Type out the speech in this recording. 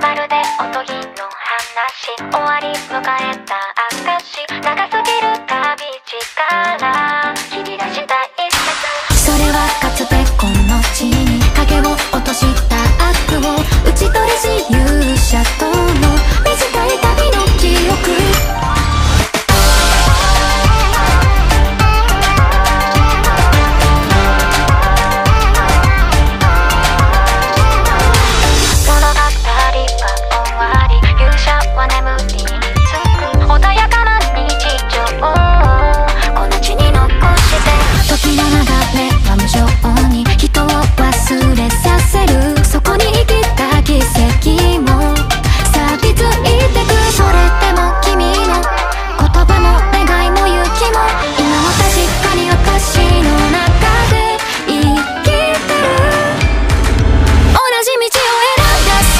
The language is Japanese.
まるでおとぎの話。終わり迎え 가져와